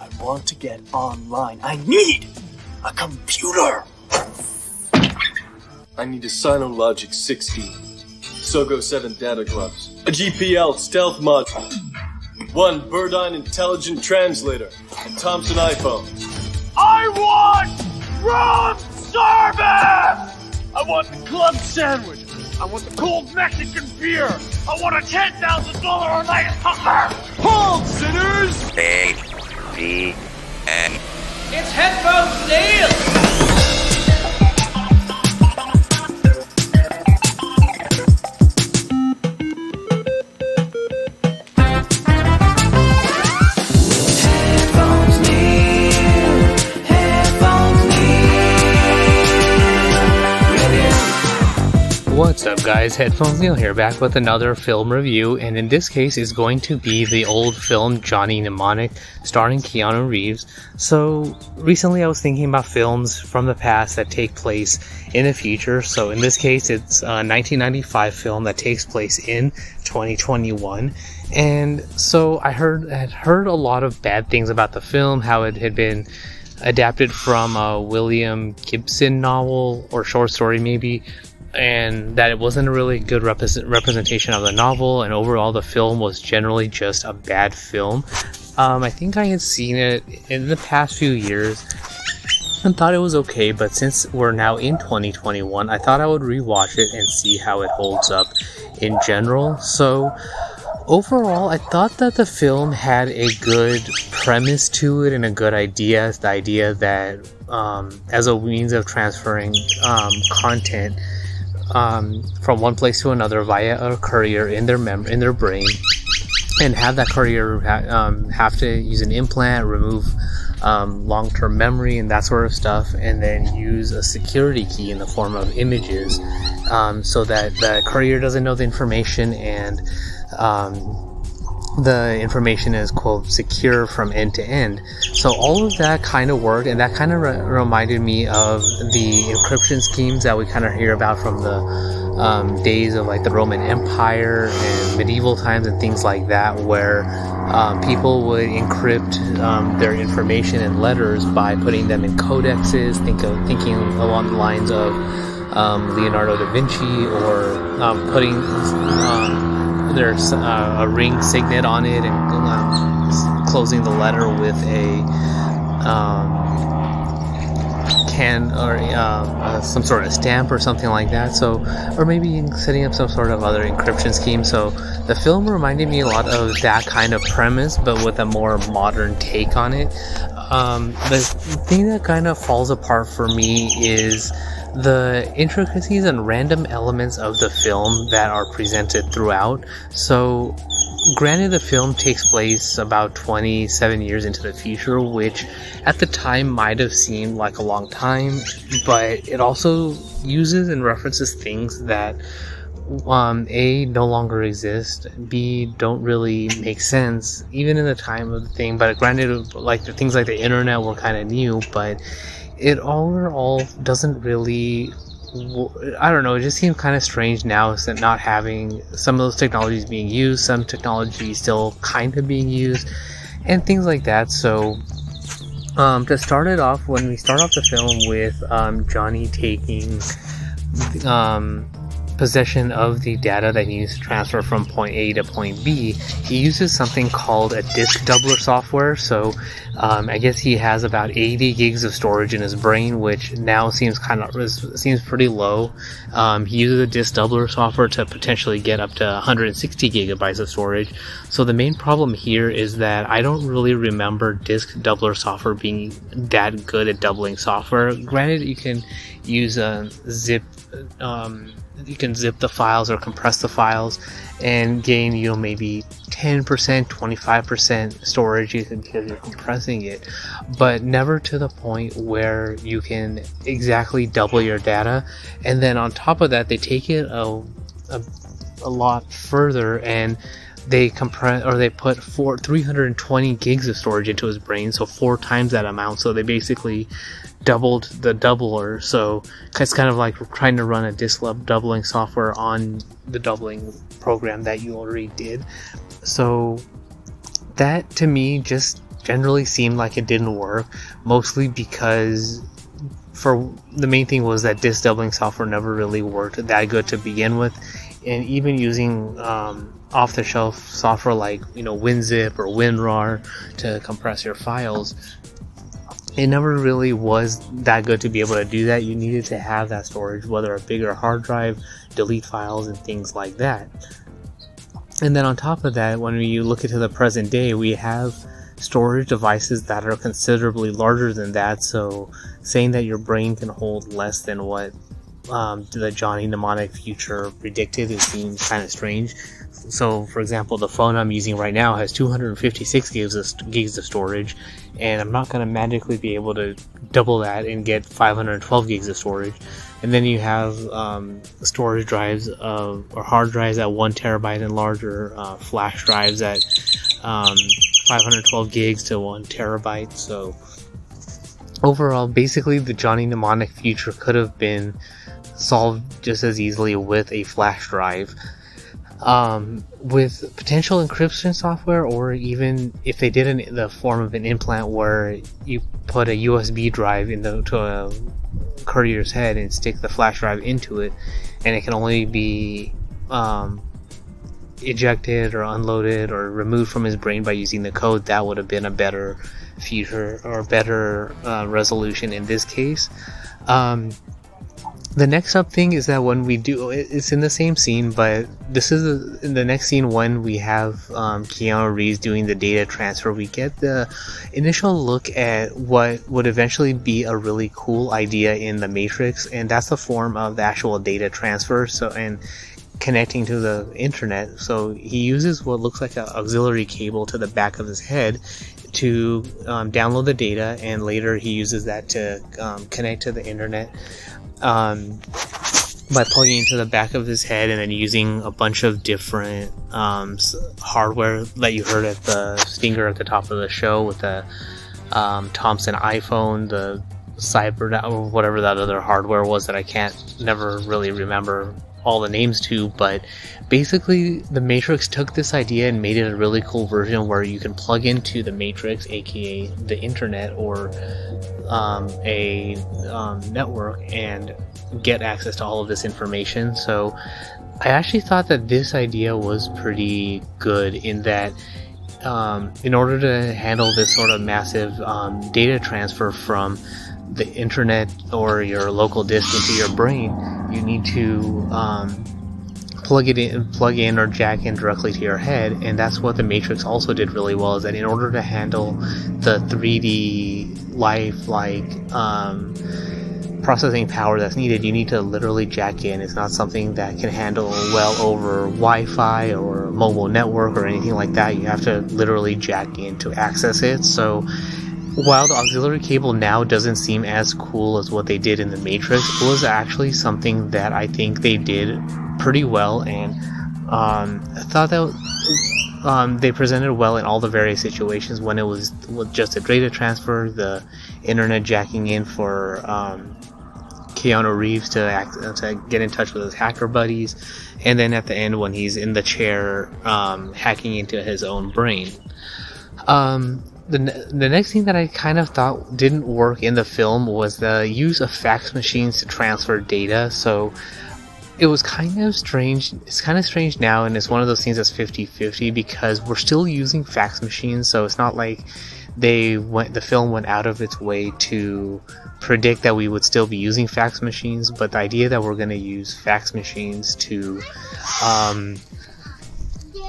I want to get online. I need a computer. I need a Sinologic 60, Sogo 7 data gloves, a GPL stealth module, one Burdine intelligent translator, and Thompson iPhone. I want room service! I want the club sandwich. I want the cold Mexican beer. I want a $10,000 a night hooker. Hold, sinners! A It's Headphones Neil! What's up, guys? Headphones Neil here, back with another film review, and in this case, is going to be the old film Johnny Mnemonic, starring Keanu Reeves. So, recently I was thinking about films from the past that take place in the future. So, in this case, it's a 1995 film that takes place in 2021. And so, I heard had heard a lot of bad things about the film, how it had been adapted from a William Gibson novel or short story, maybe and that it wasn't a really good represent- representation of the novel, and overall the film was generally just a bad film. Um, I think I had seen it in the past few years and thought it was okay, but since we're now in 2021, I thought I would rewatch it and see how it holds up in general. So, overall, I thought that the film had a good premise to it and a good idea. The idea that um, as a means of transferring um, content um, from one place to another via a courier in their mem- in their brain, and have that courier ha- um, have to use an implant, remove um, long-term memory and that sort of stuff, and then use a security key in the form of images, um, so that the courier doesn't know the information and um, the information is quote secure from end to end. So all of that kind of worked and that kind of re- reminded me of the encryption schemes that we kind of hear about from the um, days of like the roman empire and medieval times and things like that where um, people would encrypt um, their information in letters by putting them in codexes think of thinking along the lines of um, leonardo da vinci or um, putting there's uh, a ring signet on it and um, closing the letter with a um, can or um, uh, some sort of stamp or something like that. So, or maybe setting up some sort of other encryption scheme. So, the film reminded me a lot of that kind of premise, but with a more modern take on it. Um, the thing that kind of falls apart for me is the intricacies and random elements of the film that are presented throughout. So, granted, the film takes place about 27 years into the future, which at the time might have seemed like a long time, but it also uses and references things that um, A, no longer exist, B, don't really make sense, even in the time of the thing. But granted, like the things like the internet were kind of new, but it overall doesn't really I don't know, it just seems kind of strange now that not having some of those technologies being used, some technology still kind of being used, and things like that. So, um, to start it off, when we start off the film with um, Johnny taking um, possession of the data that he needs to transfer from point A to point B, he uses something called a disk doubler software. So um, I guess he has about 80 gigs of storage in his brain, which now seems kind of seems pretty low. Um, he uses a disk doubler software to potentially get up to 160 gigabytes of storage. So the main problem here is that I don't really remember disk doubler software being that good at doubling software. Granted, you can use a zip. Um, you can zip the files or compress the files and gain you know maybe 10% 25% storage because you're compressing it. But never to the point where you can exactly double your data. And then on top of that they take it a, a, a lot further and they compress or they put four 320 gigs of storage into his brain so four times that amount. So they basically doubled the doubler so it's kind of like trying to run a disk doubling software on the doubling program that you already did. So that to me just generally seemed like it didn't work, mostly because for the main thing was that disk doubling software never really worked that good to begin with, and even using um, off-the-shelf software like you know WinZip or WinRAR to compress your files, it never really was that good to be able to do that. You needed to have that storage, whether a bigger hard drive, delete files, and things like that. And then on top of that, when you look into the present day, we have storage devices that are considerably larger than that. So saying that your brain can hold less than what um, the Johnny Mnemonic future predicted, it seems kind of strange. So, for example, the phone I'm using right now has 256 gigs of, gigs of storage, and I'm not going to magically be able to double that and get 512 gigs of storage. And then you have um, storage drives uh, or hard drives at one terabyte and larger, uh, flash drives at um, 512 gigs to one terabyte. So overall, basically, the Johnny Mnemonic future could have been solved just as easily with a flash drive. Um, with potential encryption software, or even if they did in the form of an implant where you put a USB drive into a courier's head and stick the flash drive into it, and it can only be um, ejected or unloaded or removed from his brain by using the code, that would have been a better future or better uh, resolution in this case. Um, the next up thing is that when we do, it's in the same scene, but this is in the next scene when we have um, Keanu Reeves doing the data transfer. We get the initial look at what would eventually be a really cool idea in the Matrix, and that's the form of the actual data transfer. So, and connecting to the internet. So he uses what looks like an auxiliary cable to the back of his head to um, download the data, and later he uses that to um, connect to the internet um, by plugging into the back of his head and then using a bunch of different um, hardware that you heard at the stinger at the top of the show with the um, Thomson iPhone, the Cyber or whatever that other hardware was that I can't never really remember all the names to, but basically the Matrix took this idea and made it a really cool version where you can plug into the Matrix, aka the internet or um, a um, network, and get access to all of this information. So I actually thought that this idea was pretty good in that. Um, in order to handle this sort of massive um, data transfer from the internet or your local disk into your brain, you need to um, plug it in, plug in or jack in directly to your head, and that's what the Matrix also did really well. Is that in order to handle the 3D life-like um, processing power that's needed, you need to literally jack in. It's not something that can handle well over Wi-Fi or mobile network or anything like that. You have to literally jack in to access it. So while the auxiliary cable now doesn't seem as cool as what they did in the Matrix, it was actually something that I think they did pretty well, and um, I thought that um, they presented well in all the various situations when it was just a data transfer, the internet jacking in for um, Keanu Reeves to act, to get in touch with his hacker buddies, and then at the end when he's in the chair um, hacking into his own brain. Um, the the next thing that I kind of thought didn't work in the film was the use of fax machines to transfer data. So it was kind of strange. It's kind of strange now, and it's one of those things that's 50-50 because we're still using fax machines. So it's not like they went the film went out of its way to predict that we would still be using fax machines. But the idea that we're going to use fax machines to um,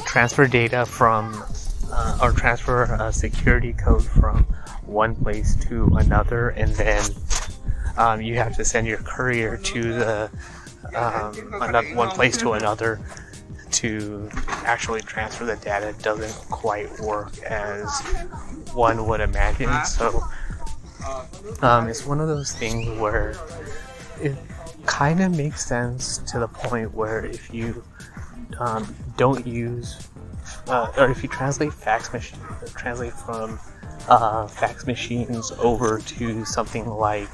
transfer data from uh, or transfer a security code from one place to another, and then um, you have to send your courier to the um, another, one place to another to actually transfer the data doesn't quite work as one would imagine. So um, it's one of those things where it kind of makes sense to the point where if you um, don't use uh, or if you translate fax machine, translate from uh, fax machines over to something like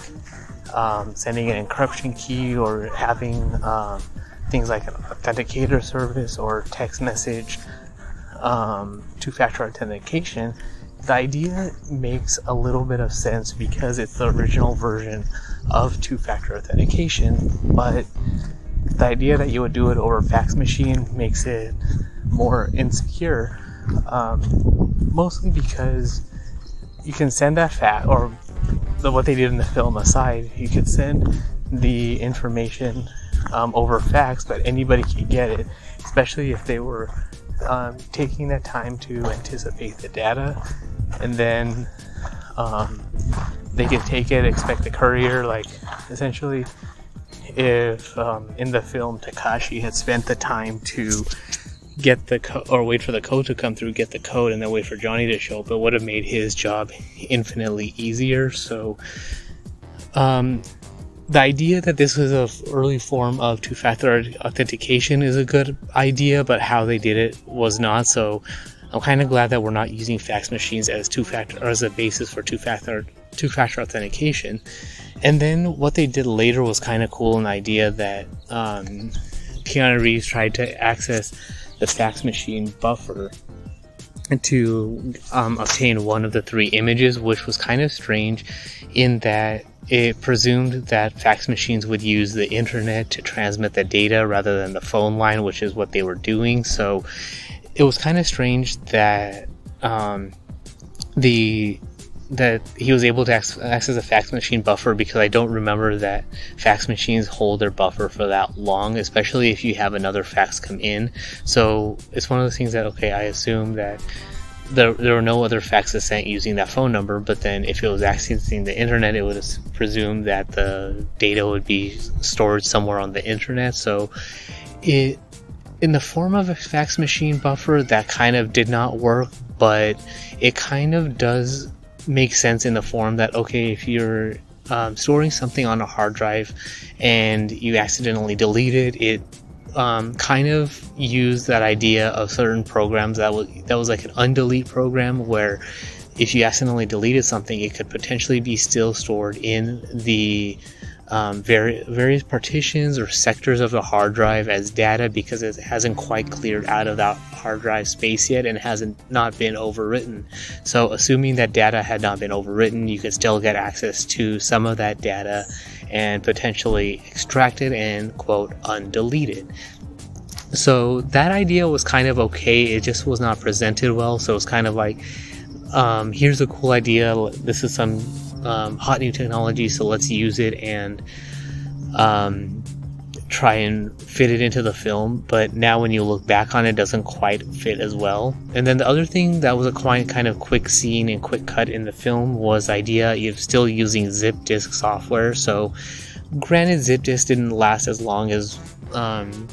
um, sending an encryption key or having um, things like an authenticator service or text message um, two-factor authentication, the idea makes a little bit of sense because it's the original version of two factor authentication, but the idea that you would do it over fax machine makes it more insecure. Um, mostly because you can send that fax, or the, what they did in the film aside, you could send the information um, over fax, but anybody could get it, especially if they were um, taking that time to anticipate the data, and then um, they could take it, expect the courier, like essentially. If um, in the film Takashi had spent the time to get the code or wait for the code to come through, get the code, and then wait for Johnny to show up, it would have made his job infinitely easier. So, um, the idea that this was an early form of two-factor authentication is a good idea, but how they did it was not. So I'm kind of glad that we're not using fax machines as two-factor or as a basis for two-factor two-factor authentication. And then what they did later was kind of cool, an idea that um, Keanu Reeves tried to access the fax machine buffer to um, obtain one of the three images, which was kind of strange in that it presumed that fax machines would use the internet to transmit the data rather than the phone line, which is what they were doing. So it was kind of strange that um, the that he was able to access a fax machine buffer because I don't remember that fax machines hold their buffer for that long, especially if you have another fax come in. So it's one of those things that okay, I assume that there, there were no other faxes sent using that phone number, but then if it was accessing the internet, it would presume that the data would be stored somewhere on the internet. So it in the form of a fax machine buffer that kind of did not work, but it kind of does make sense in the form that okay, if you're um, storing something on a hard drive and you accidentally delete it, it um, kind of used that idea of certain programs that was that was like an undelete program where if you accidentally deleted something, it could potentially be still stored in the um, vari- various partitions or sectors of the hard drive as data because it hasn't quite cleared out of that hard drive space yet and hasn't not been overwritten. So, assuming that data had not been overwritten, you could still get access to some of that data and potentially extract it and quote undeleted. So that idea was kind of okay. It just was not presented well. So it's kind of like, um, here's a cool idea. This is some um, hot new technology, so let's use it and um, try and fit it into the film. But now, when you look back on it, doesn't quite fit as well. And then the other thing that was a quite kind of quick scene and quick cut in the film was idea of still using zip disk software. So, granted, zip disk didn't last as long as um,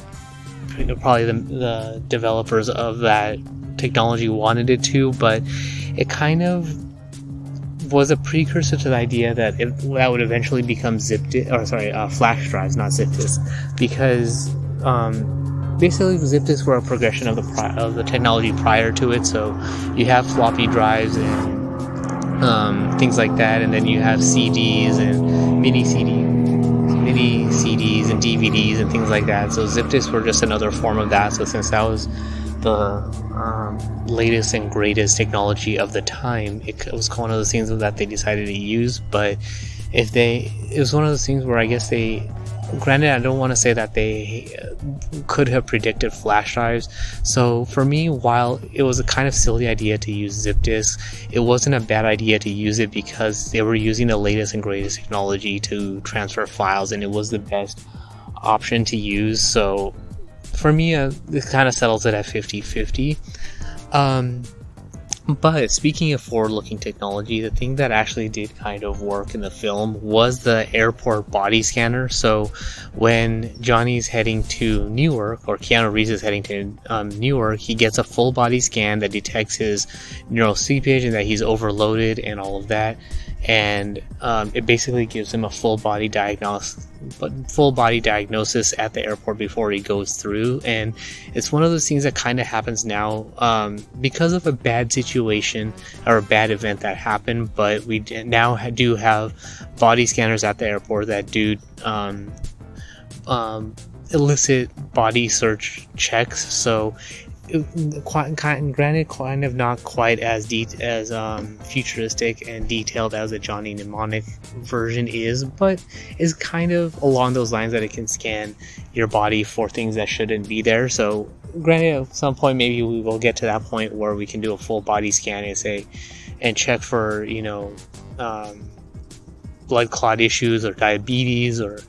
probably the, the developers of that technology wanted it to, but it kind of was a precursor to the idea that it, that would eventually become zip disk, or sorry, uh, flash drives, not zip disk, because um, basically zip disks were a progression of the pri- of the technology prior to it. So you have floppy drives and um, things like that, and then you have CDs and mini CD, mini CDs and DVDs and things like that. So zip disks were just another form of that. So since that was the um, latest and greatest technology of the time. It was one of those things that they decided to use, but if they, it was one of those things where I guess they, granted, I don't want to say that they could have predicted flash drives. So for me, while it was a kind of silly idea to use zip disk, it wasn't a bad idea to use it because they were using the latest and greatest technology to transfer files, and it was the best option to use. So for me, uh, this kind of settles it at 50 50. Um, but speaking of forward looking technology, the thing that actually did kind of work in the film was the airport body scanner. So when Johnny's heading to Newark, or Keanu Reeves is heading to um, Newark, he gets a full body scan that detects his neural seepage and that he's overloaded and all of that and um, it basically gives him a full body diagnosis but full body diagnosis at the airport before he goes through. And it's one of those things that kind of happens now um, because of a bad situation or a bad event that happened but we now do have body scanners at the airport that do um, um, elicit body search checks. So quite, granted, kind of not quite as deep as um, futuristic and detailed as the Johnny Mnemonic version is, but is kind of along those lines that it can scan your body for things that shouldn't be there. So, granted, at some point maybe we will get to that point where we can do a full body scan and say and check for you know um, blood clot issues or diabetes or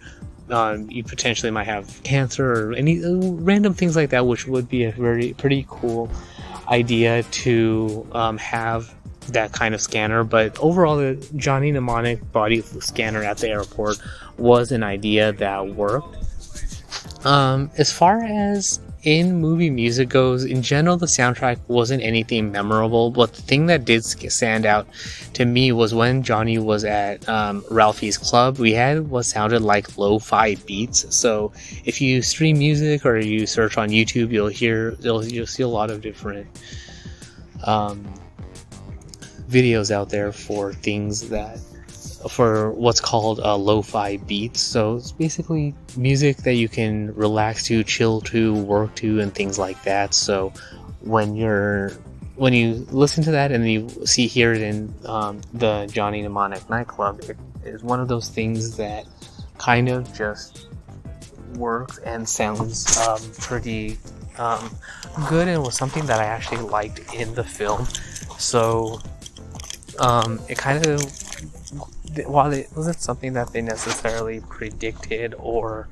um, you potentially might have cancer or any uh, random things like that, which would be a very pretty cool idea to um, have that kind of scanner. But overall, the Johnny Mnemonic body scanner at the airport was an idea that worked. Um, as far as in movie music goes, in general, the soundtrack wasn't anything memorable, but the thing that did stand out to me was when Johnny was at um, Ralfi's club, we had what sounded like lo fi beats. So if you stream music or you search on YouTube, you'll hear, you'll, you'll see a lot of different um, videos out there for things that for what's called uh, lo-fi beats. So it's basically music that you can relax to, chill to, work to, and things like that. So when you're when you listen to that and you see hear it in um, the Johnny Mnemonic nightclub, it is one of those things that kind of just works and sounds um, pretty um, good and was something that I actually liked in the film. So um, it kind of while it wasn't something that they necessarily predicted or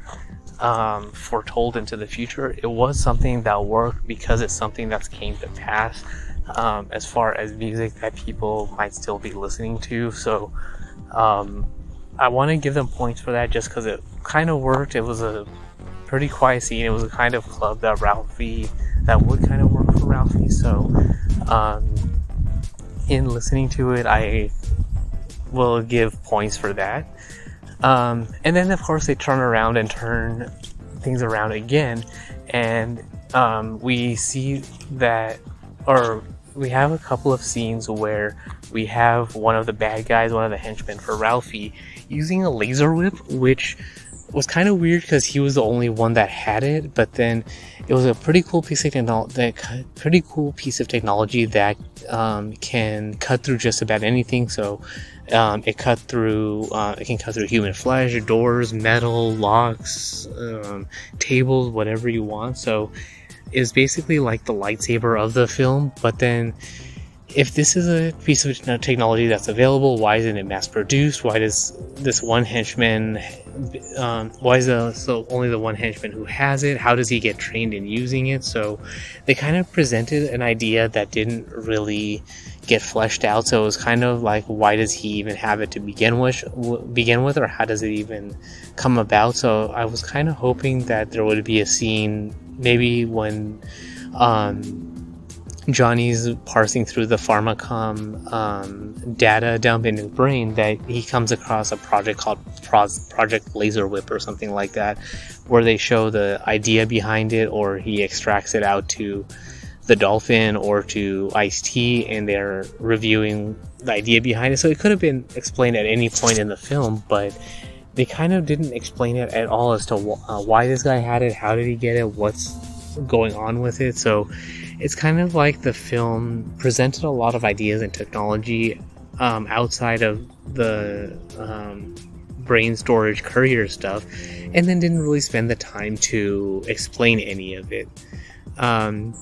um, foretold into the future, it was something that worked because it's something that's came to pass um, as far as music that people might still be listening to. So um, I want to give them points for that just because it kind of worked. It was a pretty quiet scene. It was a kind of club that Ralfi that would kind of work for Ralfi. So um, in listening to it, I will give points for that. Um, and then, of course, they turn around and turn things around again, and um, we see that, or we have a couple of scenes where we have one of the bad guys, one of the henchmen for Ralfi, using a laser whip, which was kind of weird because he was the only one that had it. But then it was a pretty cool piece of technology, pretty cool piece of technology that um, can cut through just about anything. So um, it cut through. Uh, it can cut through human flesh, doors, metal, locks, um, tables, whatever you want. So it's basically like the lightsaber of the film. But then, if this is a piece of technology that's available, why isn't it mass produced? Why does this one henchman? Um, why is the so only the one henchman who has it? How does he get trained in using it? So they kind of presented an idea that didn't really get fleshed out. So it was kind of like, why does he even have it to begin with? Begin with, or how does it even come about? So I was kind of hoping that there would be a scene, maybe when um, Johnny's parsing through the Pharmacom um, data dump in his brain, that he comes across a project called Project Laser Whip or something like that, where they show the idea behind it, or he extracts it out to the dolphin or to Ice T, and they're reviewing the idea behind it. So it could have been explained at any point in the film, but they kind of didn't explain it at all as to uh, why this guy had it, how did he get it, what's going on with it. So it's kind of like the film presented a lot of ideas and technology um, outside of the um, brain storage courier stuff, and then didn't really spend the time to explain any of it. Um,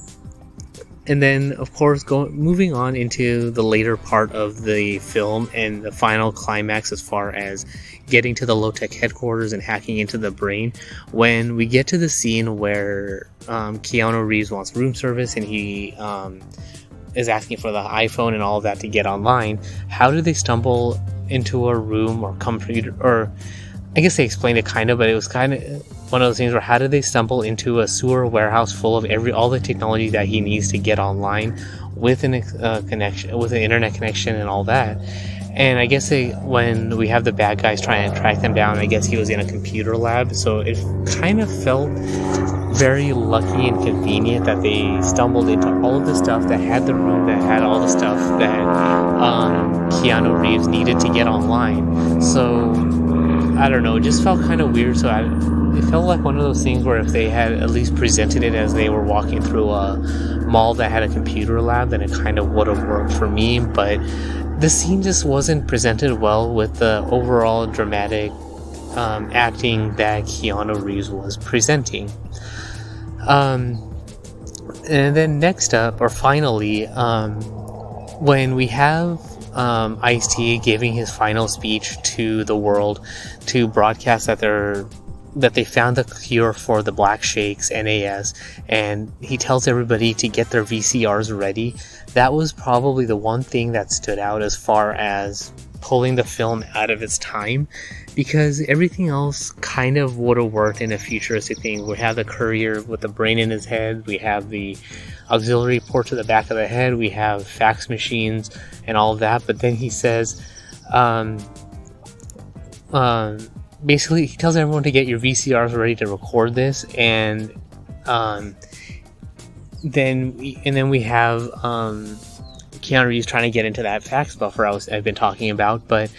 and then of course moving on into the later part of the film and the final climax as far as getting to the low tech headquarters and hacking into the brain when we get to the scene where um, keanu reeves wants room service and he um, is asking for the iphone and all that to get online how do they stumble into a room or computer or i guess they explained it kind of but it was kind of one of those things where how did they stumble into a sewer warehouse full of every all the technology that he needs to get online with an uh, connection with an internet connection and all that. And i guess they, when we have the bad guys trying to track them down i guess he was in a computer lab so it kind of felt very lucky and convenient that they stumbled into all of the stuff that had the room that had all the stuff that um, keanu reeves needed to get online. So i don't know it just felt kind of weird so i it felt like one of those things where if they had at least presented it as they were walking through a mall that had a computer lab, then it kind of would have worked for me. But the scene just wasn't presented well with the overall dramatic um, acting that Keanu Reeves was presenting. Um, and then next up, or finally, um, when we have um, Ice T giving his final speech to the world to broadcast that they're that they found the cure for the black shakes NAS and he tells everybody to get their VCRs ready. That was probably the one thing that stood out as far as pulling the film out of its time because everything else kind of would have worked in a futuristic thing. We have the courier with the brain in his head, we have the auxiliary port to the back of the head, we have fax machines and all that, but then he says, um, um, basically, he tells everyone to get your VCRs ready to record this, and um, then we, and then we have um, Keanu Reeves trying to get into that fax buffer I was I've been talking about, but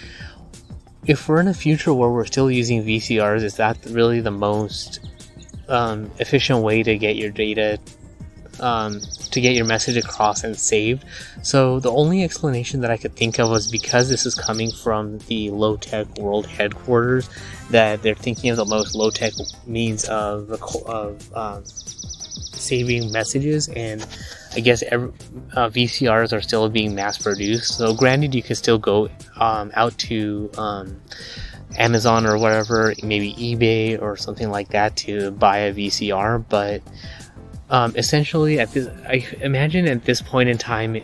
if we're in a future where we're still using VCRs, is that really the most um, efficient way to get your data um, to get your message across and saved? So the only explanation that I could think of was because this is coming from the low tech world headquarters, that they're thinking of the most low tech means of of um, saving messages and I guess every, uh, VCRs are still being mass produced. So, granted, you can still go um, out to um, Amazon or whatever, maybe eBay or something like that to buy a VCR. But um, essentially, at this, I imagine at this point in time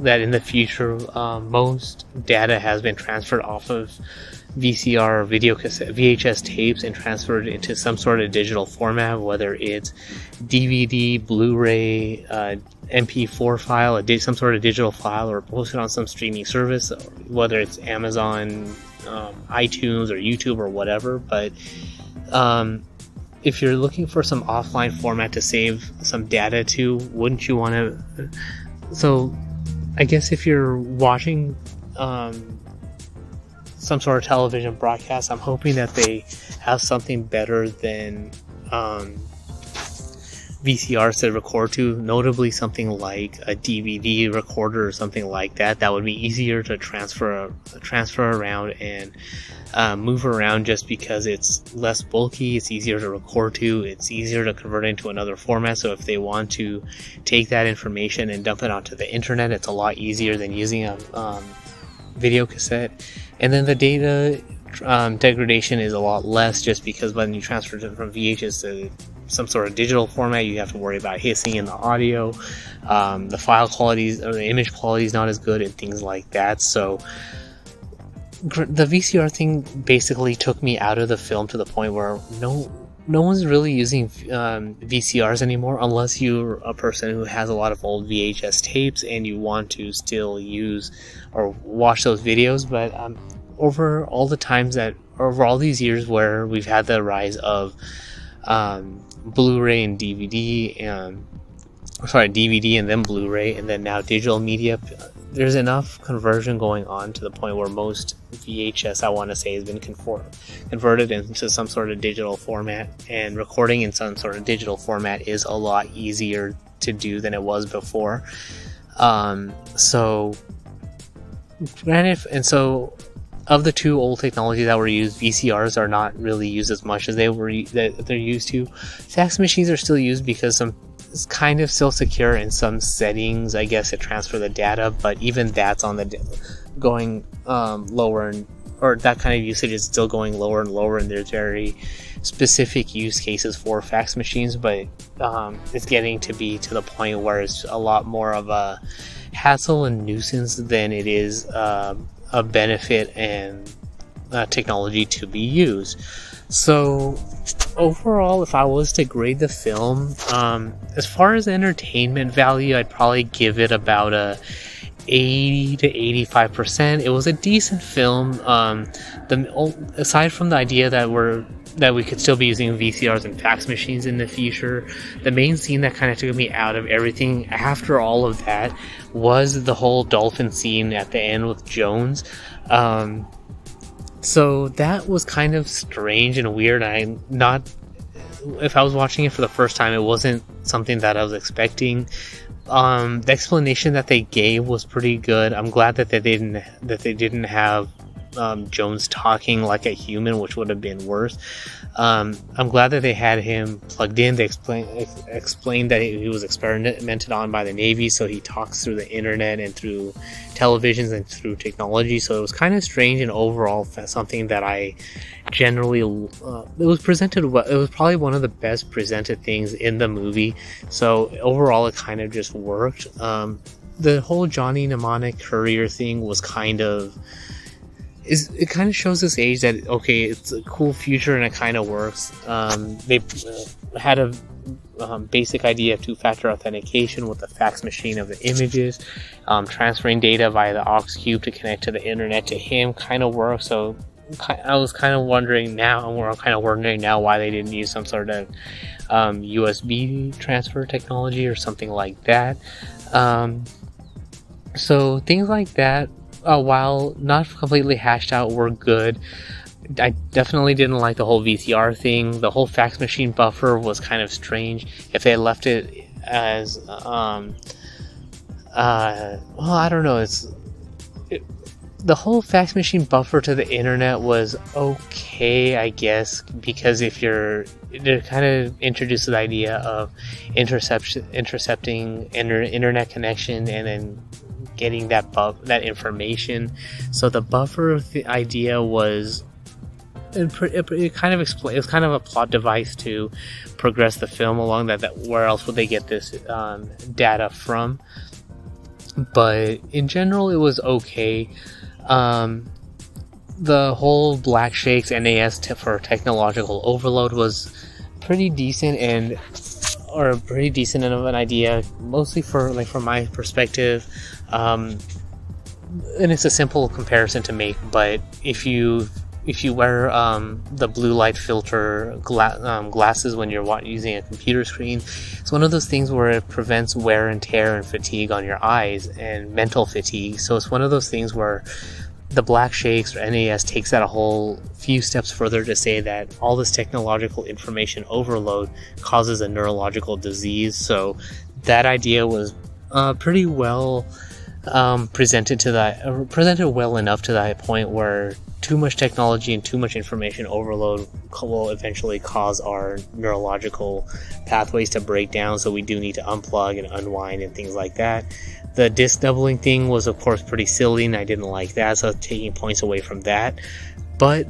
that in the future, uh, most data has been transferred off of VCR video cassette, VHS tapes and transferred into some sort of digital format, whether it's DVD, Blu-ray, uh, MP4 file, a some sort of digital file, or posted on some streaming service, whether it's Amazon, um, iTunes, or YouTube, or whatever. But um, if you're looking for some offline format to save some data to, wouldn't you want to? So, I guess if you're watching um, some sort of television broadcast. I'm hoping that they have something better than um, VCRs to record to, notably something like a DVD recorder or something like that. That would be easier to transfer transfer around and uh, move around just because it's less bulky, it's easier to record to, it's easier to convert into another format. So if they want to take that information and dump it onto the internet, it's a lot easier than using a um, video cassette and then the data um, degradation is a lot less just because when you transfer it from VHS to some sort of digital format, you have to worry about hissing in the audio. Um, the file quality or the image quality is not as good and things like that. So the VCR thing basically took me out of the film to the point where no no one's really using um, VCRs anymore unless you're a person who has a lot of old VHS tapes and you want to still use or watch those videos. But um, over all the times that, over all these years where we've had the rise of um, Blu-ray and DVD and sorry DVD and then Blu-ray and then now digital media, there's enough conversion going on to the point where most VHS, I want to say, has been converted into some sort of digital format, and recording in some sort of digital format is a lot easier to do than it was before. Um, so, granted, and so of the two old technologies that were used, VCRs are not really used as much as they were that they're used to. Fax machines are still used because some it's kind of still secure in some settings, I guess, to transfer the data, but even that's on the going um, lower, and, or that kind of usage is still going lower and lower, and there's very specific use cases for fax machines, but um, it's getting to be to the point where it's a lot more of a hassle and nuisance than it is uh, a benefit and uh, technology to be used. So, overall, if I was to grade the film, um, as far as entertainment value, I'd probably give it about a 80 to 85 percent. It was a decent film. Um, the aside from the idea that we're that we could still be using VCRs and fax machines in the future, the main scene that kind of took me out of everything after all of that was the whole dolphin scene at the end with Jones. Um, so that was kind of strange and weird. I'm not if I was watching it for the first time, it wasn't something that I was expecting. Um, the explanation that they gave was pretty good. I'm glad that they didn't that they didn't have um, Jones talking like a human, which would have been worse. Um, I'm glad that they had him plugged in. They explain ex- explained that he was experimented on by the Navy, so he talks through the internet and through televisions and through technology. So it was kind of strange and overall something that I generally uh, it was presented well. It was probably one of the best presented things in the movie. So overall, it kind of just worked. Um, the whole Johnny Mnemonic courier thing was kind of is it kind of shows this age that okay, it's a cool future and it kind of works. Um, they uh, had a um, basic idea of two-factor authentication with the fax machine of the images, um, transferring data via the aux cube to connect to the internet to him kind of works. So I was kind of wondering now, and we're kind of wondering now why they didn't use some sort of um, USB transfer technology or something like that. Um, so things like that uh, while not completely hashed out, were good. I definitely didn't like the whole VCR thing. The whole fax machine buffer was kind of strange. If they left it as, um, uh, well, I don't know. It's it, the whole fax machine buffer to the internet was okay, I guess, because if you're it kind of introduces the idea of interception, intercepting inter- internet connection and then getting that buff that information. So the buffer idea was it, it, kind of explain. It was kind of a plot device to progress the film along. That, that where else would they get this um, data from? But in general, it was okay. Um, the whole Black Shakes NAS t- for technological overload was pretty decent and or pretty decent of an idea, mostly for like from my perspective. Um, and it's a simple comparison to make, but if you if you wear um, the blue light filter gla- um, glasses when you're using a computer screen, it's one of those things where it prevents wear and tear and fatigue on your eyes and mental fatigue. So it's one of those things where the Black Shakes or NAS takes that a whole few steps further to say that all this technological information overload causes a neurological disease. So that idea was uh, pretty well um, presented to that uh, presented well enough to that point where too much technology and too much information overload will eventually cause our neurological pathways to break down. So we do need to unplug and unwind and things like that. The disc doubling thing was, of course, pretty silly, and I didn't like that. So taking points away from that. But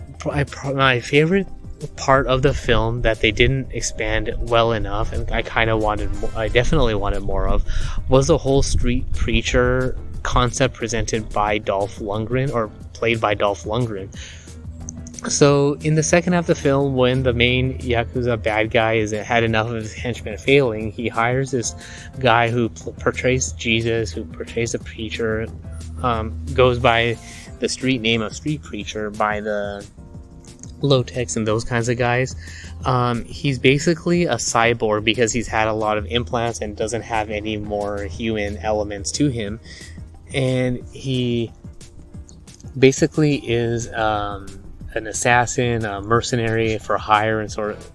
my favorite part of the film that they didn't expand well enough, and I kind of wanted, I definitely wanted more of, was the whole street preacher concept presented by Dolph Lundgren or played by Dolph Lundgren. So in the second half of the film, when the main yakuza bad guy is had enough of his henchmen failing, he hires this guy who portrays Jesus, who portrays a preacher, um, goes by the street name of Street Preacher by the Low-Techs and those kinds of guys. Um, he's basically a cyborg because he's had a lot of implants and doesn't have any more human elements to him. And he basically is um, an assassin, a mercenary for hire, and sort of.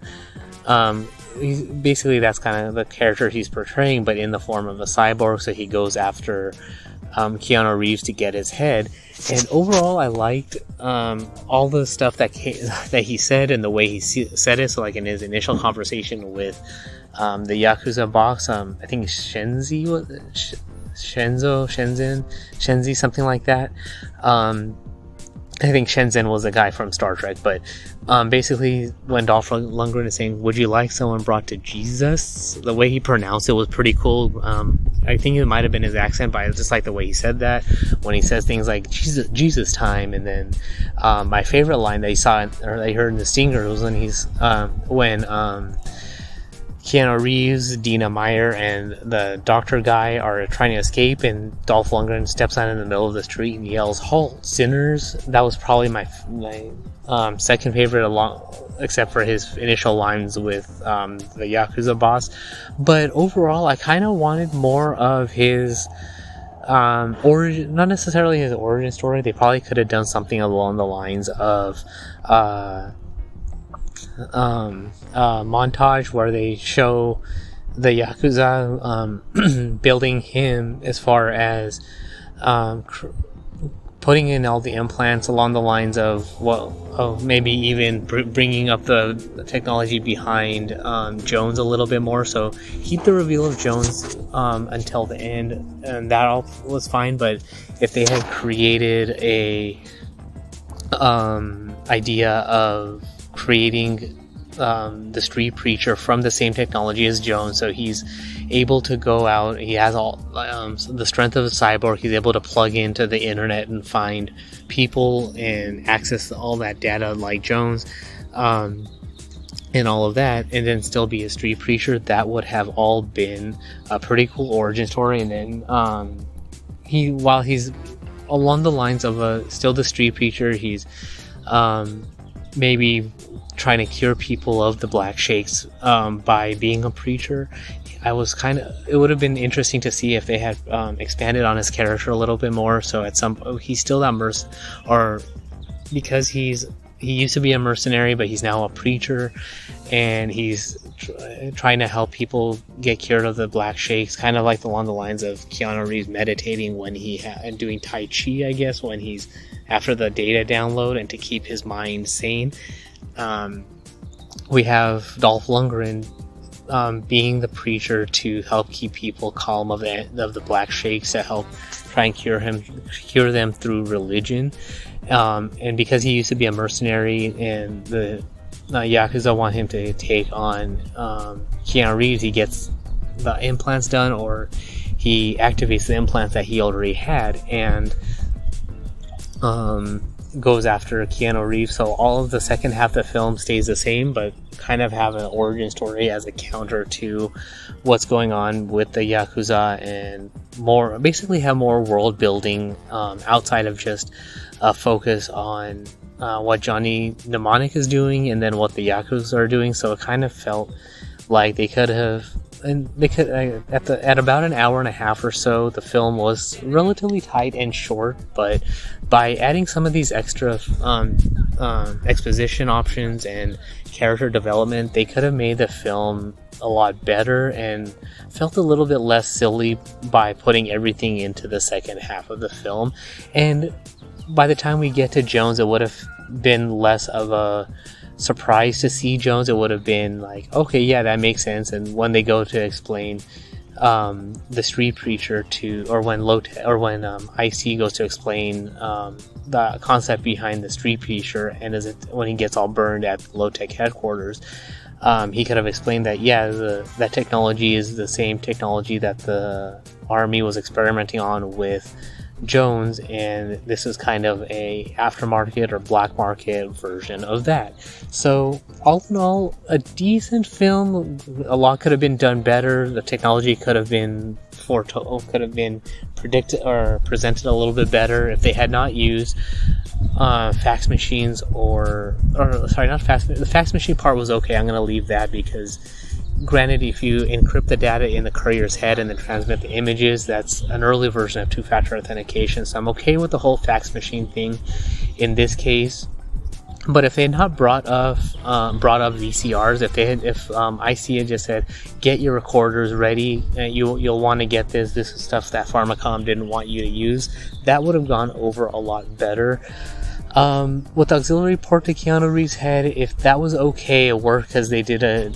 Um, basically, that's kind of the character he's portraying, but in the form of a cyborg. So he goes after um, Keanu Reeves to get his head. And overall, I liked um, all the stuff that came, that he said and the way he said it. So, like in his initial conversation with um, the Yakuza boss, um, I think Shenzi was Shenzo, Shenzhen, Shenzi, something like that. Um, I think Shinzon was a guy from Star Trek, but um, basically, when Dolph Lundgren is saying, "Would you like someone brought to Jesus?" the way he pronounced it was pretty cool. Um, I think it might have been his accent, but I just like the way he said that when he says things like "Jesus, Jesus time," and then um, my favorite line that he saw or they heard in the Stinger was when he's um, when um, Keanu Reeves, Dina Meyer, and the doctor guy are trying to escape, and Dolph Lundgren steps out in the middle of the street and yells, "Halt, sinners!" That was probably my my um, second favorite, along except for his initial lines with um, the Yakuza boss. But overall, I kind of wanted more of his um, origin, not necessarily his origin story. They probably could have done something along the lines of. Uh, um, uh, montage where they show the yakuza um, building him as far as um, cr- putting in all the implants along the lines of well, maybe even br- bringing up the, the technology behind um, Jones a little bit more. So keep the reveal of Jones um, until the end, and that all was fine. But if they had created a um, idea of creating um, the street preacher from the same technology as Jones, so he's able to go out. He has all um, the strength of a cyborg. He's able to plug into the internet and find people and access all that data like Jones, um, and all of that, and then still be a street preacher. That would have all been a pretty cool origin story. And then um, he, while he's along the lines of a still the street preacher, he's um, maybe trying to cure people of the black shakes um, by being a preacher. I was kind of. It would have been interesting to see if they had um, expanded on his character a little bit more. So at some, he's still that merc, or because he's he used to be a mercenary, but he's now a preacher, and he's tr- trying to help people get cured of the black shakes, kind of like along the lines of Keanu Reeves meditating when he ha- and doing Tai Chi, I guess, when he's after the data download and to keep his mind sane. Um, we have Dolph Lundgren um, being the preacher to help keep people calm of the, of the black shakes to help try and cure him cure them through religion um, and because he used to be a mercenary and the uh, yakuza want him to take on um, Keanu Reeves he gets the implants done or he activates the implants that he already had and um, goes after Keanu Reeves. So all of the second half of the film stays the same, but kind of have an origin story as a counter to what's going on with the Yakuza and more, basically have more world building um, outside of just a focus on uh, what Johnny Mnemonic is doing and then what the Yakuza are doing. So it kind of felt like they could have and they could uh, at the at about an hour and a half or so the film was relatively tight and short but by adding some of these extra um, um, exposition options and character development they could have made the film a lot better and felt a little bit less silly by putting everything into the second half of the film. And by the time we get to jones it would have been less of a surprised to see Jones, it would have been like, okay, yeah, that makes sense. And when they go to explain um, the street preacher to, or when Lote, or when um, Ice T goes to explain um, the concept behind the street preacher, and as it when he gets all burned at Low Tech headquarters, um, he could have explained that yeah, the, that technology is the same technology that the army was experimenting on with Jones, and this is kind of a aftermarket or black market version of that. So all in all, a decent film. A lot could have been done better. The technology could have been foretold, could have been predicted or presented a little bit better if they had not used uh, fax machines or or sorry, not fax. The fax machine part was okay. I'm gonna leave that because granted if you encrypt the data in the courier's head and then transmit the images that's an early version of two-factor authentication so i'm okay with the whole fax machine thing in this case but if they had not brought up um, brought up VCRs, if they had, if um, Ice T had just said, "Get your recorders ready, uh, you you'll want to get this. This is stuff that Pharmacom didn't want you to use," that would have gone over a lot better. Um, with auxiliary port to Keanu Reeves' head, if that was okay, it worked because they did a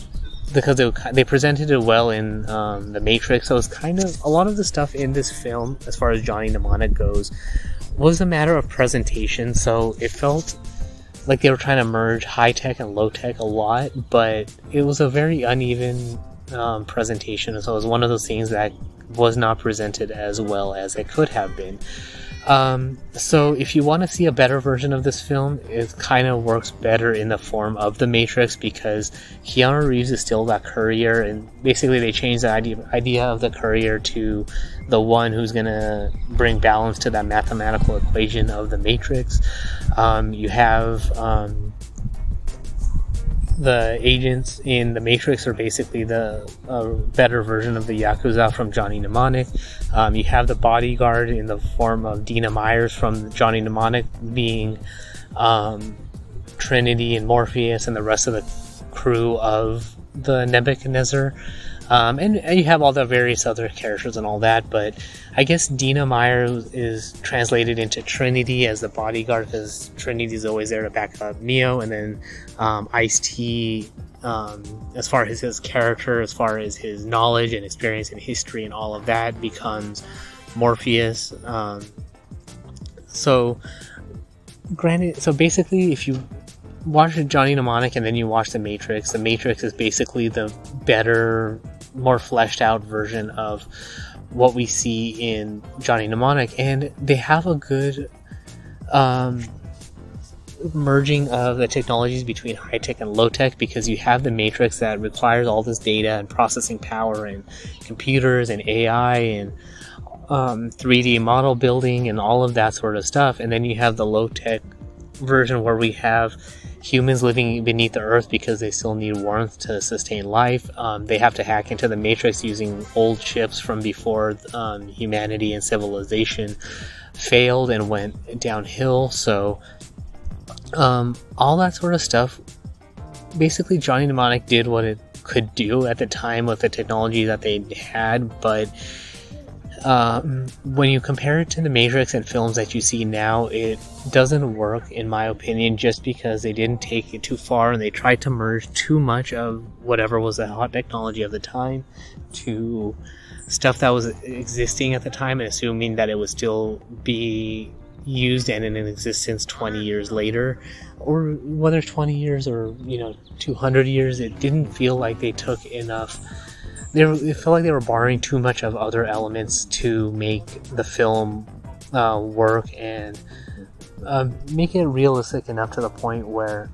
because they, they presented it well in um, the Matrix. So it's kind of a lot of the stuff in this film, as far as Johnny Mnemonic goes, was a matter of presentation. So it felt like they were trying to merge high tech and low tech a lot, but it was a very uneven um, presentation. So it was one of those things that was not presented as well as it could have been. Um, so if you want to see a better version of this film, it kind of works better in the form of the Matrix because Keanu Reeves is still that courier, and basically they changed the idea, idea of the courier to the one who's gonna bring balance to that mathematical equation of the Matrix. Um, you have um, the agents in the Matrix are basically the uh, better version of the Yakuza from Johnny Mnemonic. Um, you have the bodyguard in the form of Dina Myers from Johnny Mnemonic being um, Trinity and Morpheus and the rest of the crew of the Nebuchadnezzar. Um, and, and you have all the various other characters and all that, but I guess Dina Meyer is translated into Trinity as the bodyguard because Trinity is always there to back up Neo, and then um, Ice T, um, as far as his character, as far as his knowledge and experience and history and all of that, becomes Morpheus. Um, so, granted, so basically, if you watch Johnny Mnemonic and then you watch The Matrix, The Matrix is basically the better, more fleshed out version of what we see in Johnny Mnemonic, and they have a good um, merging of the technologies between high tech and low tech because you have the Matrix that requires all this data and processing power and computers and AI and um, 3D model building and all of that sort of stuff, and then you have the low tech version where we have humans living beneath the earth because they still need warmth to sustain life. Um, they have to hack into the matrix using old chips from before um, humanity and civilization failed and went downhill. So, um, all that sort of stuff. Basically, Johnny Mnemonic did what it could do at the time with the technology that they had, but um, when you compare it to the Matrix and films that you see now, it doesn't work, in my opinion, just because they didn't take it too far and they tried to merge too much of whatever was the hot technology of the time to stuff that was existing at the time and assuming that it would still be used and in existence 20 years later. Or whether 20 years or you know 200 years it didn't feel like they took enough they, felt like they were borrowing too much of other elements to make the film uh, work and uh, make it realistic enough to the point where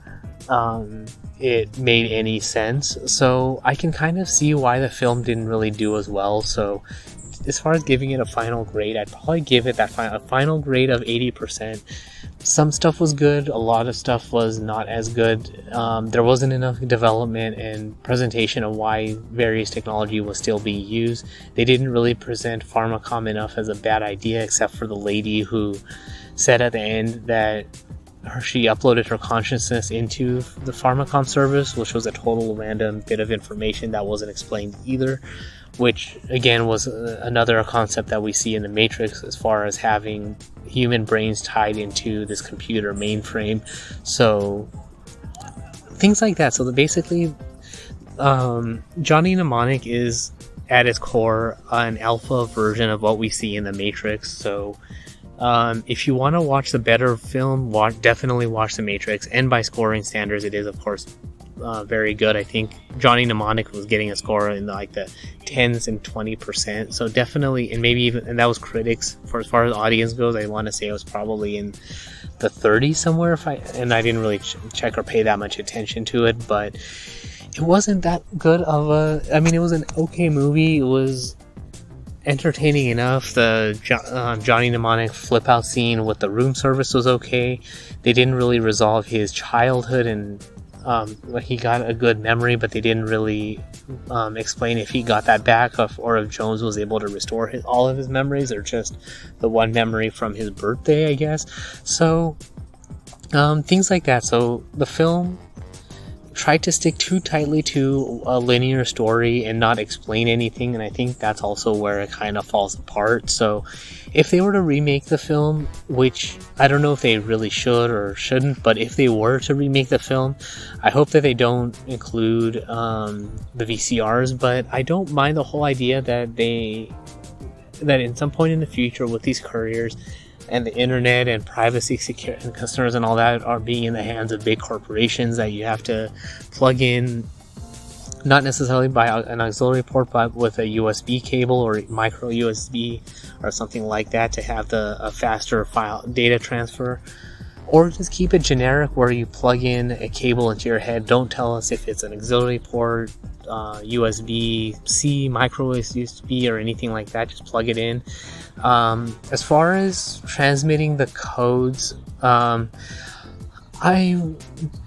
um, it made any sense. So I can kind of see why the film didn't really do as well. So as far as giving it a final grade, I'd probably give it that fi- a final grade of 80% some stuff was good, a lot of stuff was not as good. Um, there wasn't enough development and presentation of why various technology was still being used. They didn't really present Pharmacom enough as a bad idea, except for the lady who said at the end that her, she uploaded her consciousness into the Pharmacom service, which was a total random bit of information that wasn't explained either which again was uh, another concept that we see in the Matrix as far as having human brains tied into this computer mainframe. So things like that. So basically, um, Johnny Mnemonic is at its core an alpha version of what we see in the Matrix. So um, if you want to watch the better film, watch, definitely watch the Matrix. And by scoring standards, it is of course uh, very good. I think Johnny Mnemonic was getting a score in like the tens and twenty percent. So definitely, and maybe even, and that was critics. For as far as audience goes, I want to say it was probably in the 30s somewhere. If I and I didn't really ch- check or pay that much attention to it, but it wasn't that good of a. I mean, it was an okay movie. It was entertaining enough. The uh, Johnny Mnemonic flip out scene with the room service was okay. They didn't really resolve his childhood and um, he got a good memory, but they didn't really um, explain if he got that back or if Jones was able to restore his, all of his memories or just the one memory from his birthday, I guess. So, um, things like that. So, the film tried to stick too tightly to a linear story and not explain anything, and I think that's also where it kind of falls apart. So, if they were to remake the film, which I don't know if they really should or shouldn't, but if they were to remake the film, I hope that they don't include um, the VCRs. But I don't mind the whole idea that they that in some point in the future with these couriers and the internet and privacy secure and concerns and all that are being in the hands of big corporations that you have to plug in not necessarily by an auxiliary port but with a USB cable or micro USB or something like that to have the a faster file data transfer or just keep it generic where you plug in a cable into your head. Don't tell us if it's an auxiliary port uh, USB C micro USB or anything like that. Just plug it in. Um, as far as transmitting the codes, um, I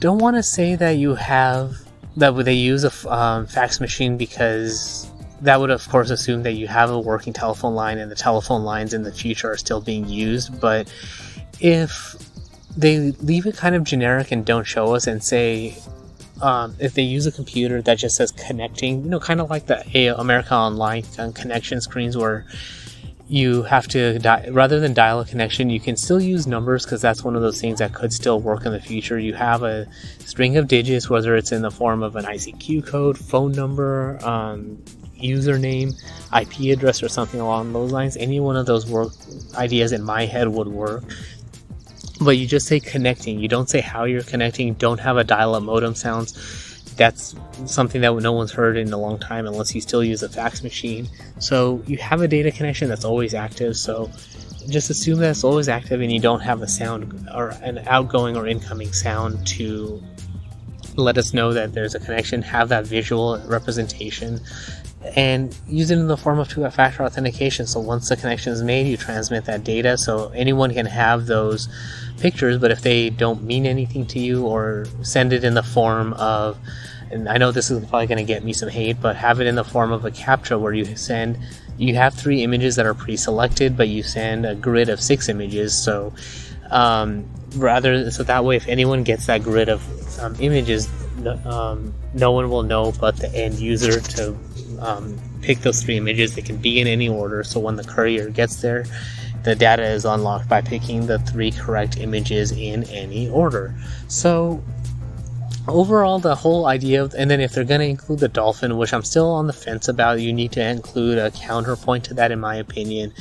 don't want to say that you have that they use a um, fax machine because that would of course assume that you have a working telephone line and the telephone lines in the future are still being used. But if they leave it kind of generic and don't show us and say um, if they use a computer that just says connecting, you know, kind of like the A- America Online connection screens where you have to di- rather than dial a connection you can still use numbers because that's one of those things that could still work in the future. You have a string of digits whether it's in the form of an icq code phone number um, username ip address or something along those lines. Any one of those work ideas in my head would work but you just say connecting you don't say how you're connecting don't have a dial-up modem sounds that's something that no one's heard in a long time unless you still use a fax machine. So you have a data connection that's always active. So just assume that it's always active and you don't have a sound or an outgoing or incoming sound to let us know that there's a connection. Have that visual representation and use it in the form of two-factor authentication. So once the connection is made, you transmit that data so anyone can have those pictures, but if they don't mean anything to you or send it in the form of and I know this is probably going to get me some hate, but have it in the form of a CAPTCHA where you send you have three images that are pre-selected, but you send a grid of six images. So um, rather, so that way, if anyone gets that grid of um, images, um, no one will know but the end user to um, pick those three images. They can be in any order. So when the courier gets there, the data is unlocked by picking the three correct images in any order. So overall the whole idea of, and then if they're going to include the dolphin which i'm still on the fence about you need to include a counterpoint to that in my opinion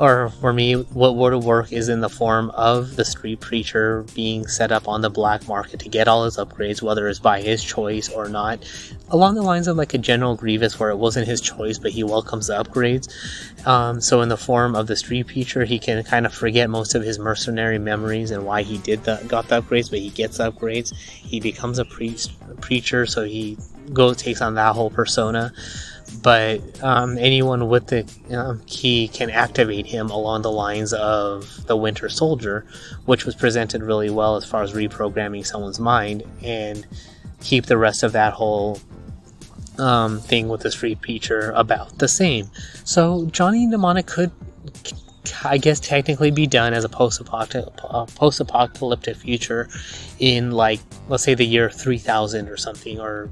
or for me, what would work is in the form of the street preacher being set up on the black market to get all his upgrades, whether it's by his choice or not, along the lines of like a General Grievous where it wasn't his choice, but he welcomes the upgrades. Um, so in the form of the street preacher, he can kind of forget most of his mercenary memories and why he did the got the upgrades, but he gets upgrades. He becomes a priest, preacher, so he go takes on that whole persona but um, anyone with the um, key can activate him along the lines of the Winter Soldier, which was presented really well as far as reprogramming someone's mind and keep the rest of that whole um, thing with the street preacher about the same. So Johnny Mnemonic could, I guess, technically be done as a post-apocalyptic future in like, let's say, the year 3000 or something, or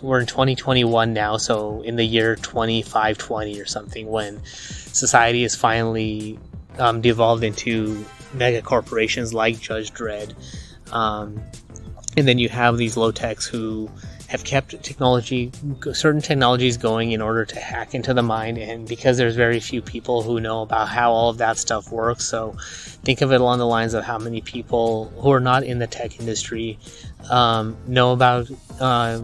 we're in 2021 now, so in the year 2520 or something, when society is finally um, devolved into mega corporations like Judge Dredd, um, and then you have these low techs who have kept technology, certain technologies going in order to hack into the mind, and because there's very few people who know about how all of that stuff works, so think of it along the lines of how many people who are not in the tech industry um, know about uh,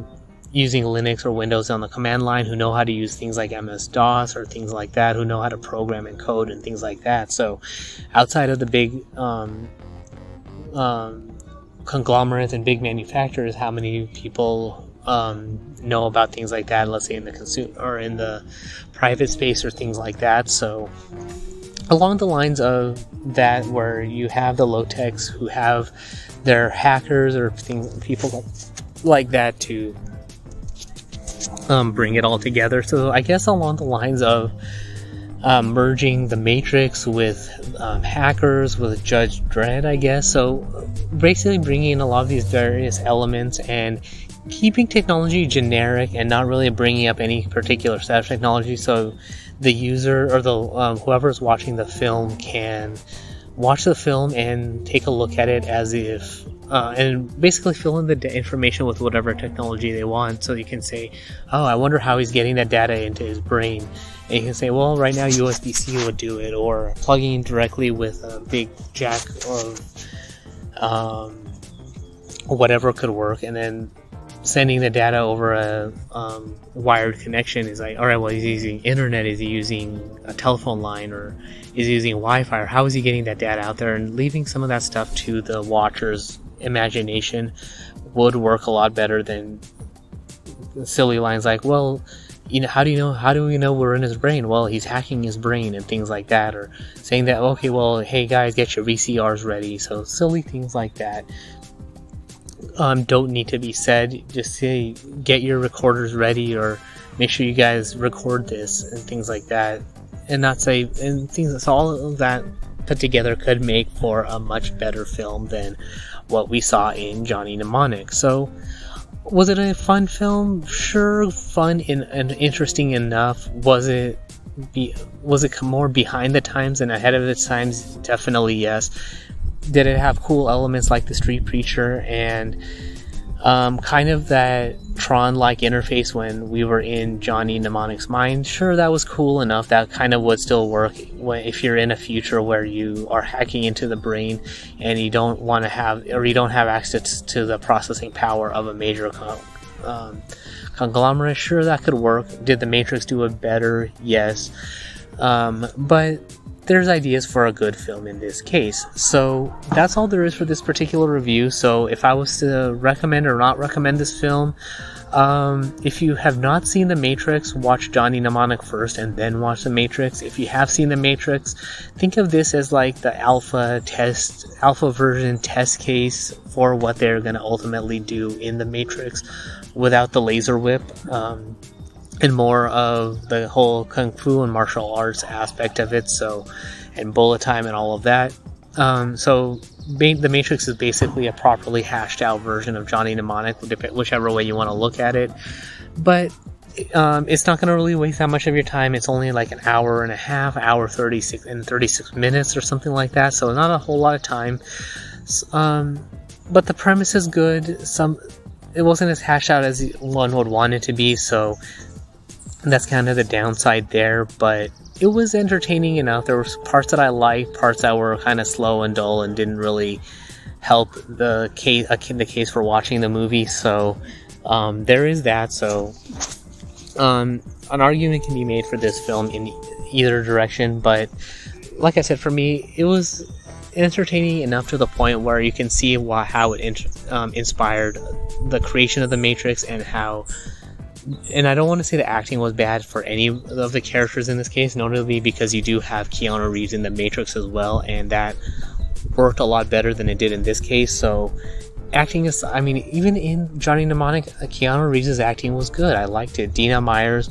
using Linux or Windows on the command line who know how to use things like MS DOS or things like that, who know how to program and code and things like that. So, outside of the big um, um, conglomerates and big manufacturers, how many people um, know about things like that? Let's say in the consumer or in the private space or things like that. So, along the lines of that, where you have the low techs who have their hackers or things, people like that to um, bring it all together. So I guess along the lines of um, merging the Matrix with um, hackers with Judge Dredd, I guess. So basically bringing in a lot of these various elements and keeping technology generic and not really bringing up any particular set of technology. So the user or the um, whoever's watching the film can watch the film and take a look at it as if uh, and basically fill in the information with whatever technology they want. So you can say, "Oh, I wonder how he's getting that data into his brain," and you can say, "Well, right now USB-C would do it," or plugging directly with a big jack or um, whatever could work, and then sending the data over a um, wired connection is like, all right, well, he's using internet, is he using a telephone line, or is he using Wi-Fi, or how is he getting that data out there, and leaving some of that stuff to the watchers imagination would work a lot better than silly lines like, well, you know, how do you know, how do we know we're in his brain? Well, he's hacking his brain and things like that, or saying that, okay, well, hey guys, get your VCRs ready. So silly things like that um, don't need to be said. Just say, get your recorders ready, or make sure you guys record this and things like that, and not say and things. So all of that put together could make for a much better film than what we saw in Johnny Mnemonic. So, was it a fun film? Sure, fun and, and interesting enough. Was it be, was it more behind the times and ahead of its times? Definitely yes. Did it have cool elements like the street preacher and um, kind of that Tron like interface when we were in Johnny Mnemonic's mind. Sure, that was cool enough. That kind of would still work if you're in a future where you are hacking into the brain and you don't want to have, or you don't have access to the processing power of a major um, conglomerate. Sure, that could work. Did the Matrix do it better? Yes. Um, but there's ideas for a good film in this case. So that's all there is for this particular review. So if I was to recommend or not recommend this film, um, if you have not seen The Matrix, watch Johnny Mnemonic first and then watch The Matrix. If you have seen The Matrix, think of this as like the alpha test, alpha version test case for what they're going to ultimately do in The Matrix without the laser whip. Um, and more of the whole kung fu and martial arts aspect of it. So, and bullet time and all of that. Um, so, the Matrix is basically a properly hashed out version of Johnny Mnemonic, whichever way you want to look at it. But um, it's not going to really waste that much of your time. It's only like an hour and a half, hour 36 and 36 minutes or something like that. So not a whole lot of time. Um, but the premise is good. Some it wasn't as hashed out as one would want it to be. So that's kind of the downside there, but it was entertaining enough. There were parts that I liked, parts that were kind of slow and dull and didn't really help the case uh, the case for watching the movie. So um, there is that. So um, an argument can be made for this film in either direction, but like I said, for me, it was entertaining enough to the point where you can see why, how it um, inspired the creation of the Matrix and how and I don't want to say the acting was bad for any of the characters in this case, notably because you do have Keanu Reeves in The Matrix as well, and that worked a lot better than it did in this case. So, acting is, I mean, even in Johnny Mnemonic, Keanu Reeves' acting was good. I liked it. Dina Myers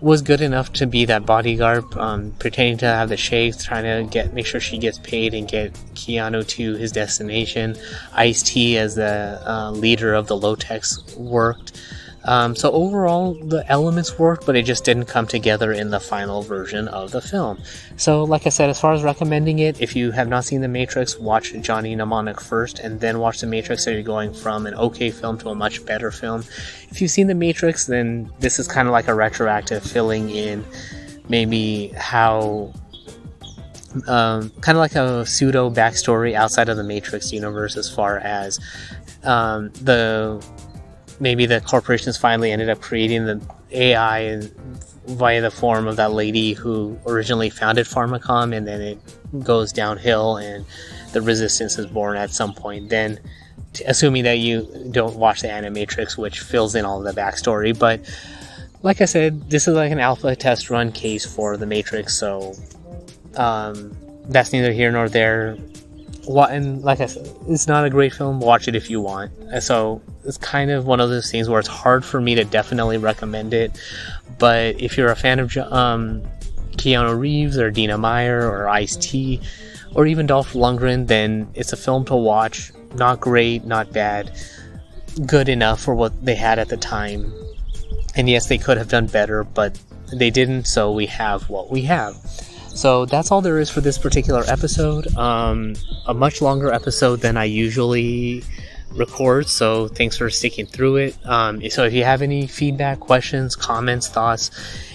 was good enough to be that bodyguard, um, pretending to have the shakes, trying to get make sure she gets paid and get Keanu to his destination. Ice T as the uh, leader of the Low-Techs worked. Um, so overall, the elements worked, but it just didn't come together in the final version of the film. So, like I said, as far as recommending it, if you have not seen The Matrix, watch Johnny Mnemonic first, and then watch The Matrix. So you're going from an okay film to a much better film. If you've seen The Matrix, then this is kind of like a retroactive filling in maybe how um, kind of like a pseudo backstory outside of the Matrix universe as far as um, the maybe the corporations finally ended up creating the AI via the form of that lady who originally founded Pharmacom, and then it goes downhill, and the resistance is born at some point. Then, assuming that you don't watch the Animatrix, which fills in all the backstory, but like I said, this is like an alpha test run case for the Matrix, so um, that's neither here nor there. And like I said, it's not a great film. Watch it if you want. So it's kind of one of those things where it's hard for me to definitely recommend it. But if you're a fan of um, Keanu Reeves or Dina Meyer or Ice T or even Dolph Lundgren, then it's a film to watch. Not great, not bad, good enough for what they had at the time. And yes, they could have done better, but they didn't, so we have what we have. So that's all there is for this particular episode. Um, a much longer episode than I usually record. So thanks for sticking through it. Um, so if you have any feedback, questions, comments, thoughts,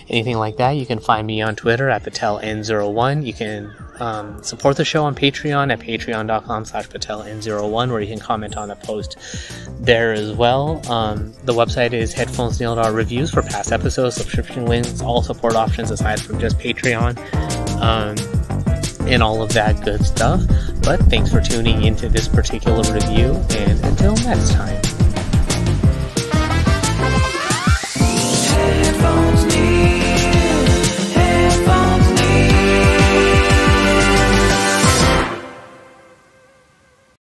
anything like that, you can find me on Twitter at PatelN01. You can um, support the show on Patreon at patreon.com slash PatelN01 where you can comment on a post there as well. Um, the website is headphonesneil.reviews for past episodes, subscription links, all support options aside from just Patreon. Um, and all of that good stuff. But thanks for tuning into this particular review, and until next time.